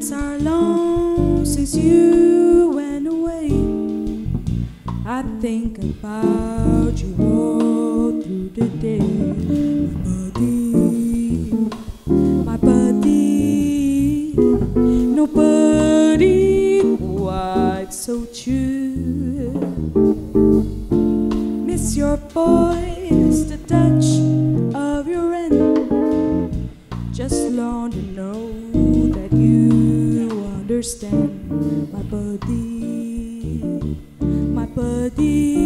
nights are long since you went away. I think about you all through the day. Understand, my buddy, my buddy.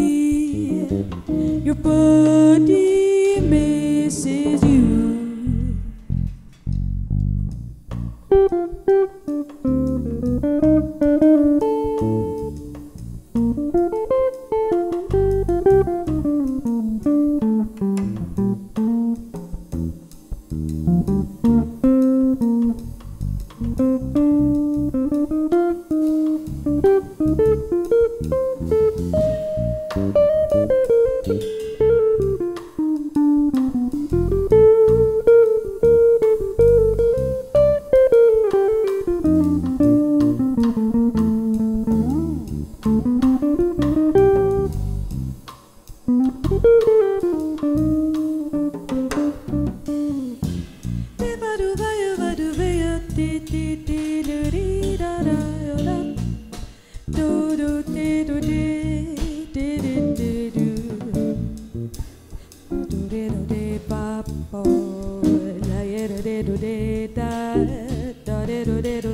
do do do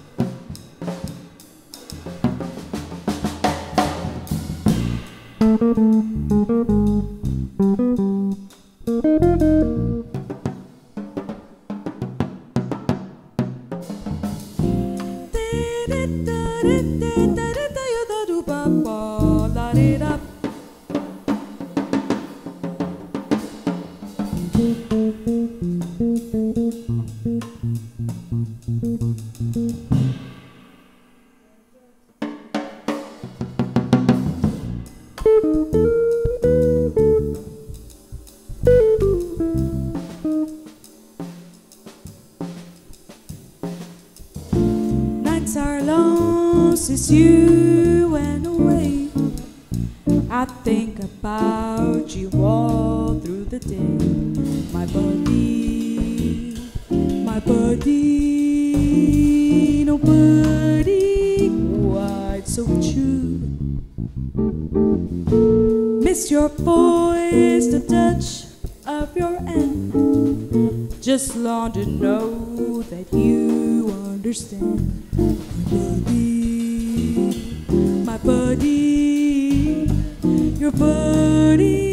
Nights are long since you think about you all through the day, my buddy, my buddy, nobody quite so true. Miss your voice, the touch of your hand. Just long to know that you understand. Baby, my buddy, your buddy.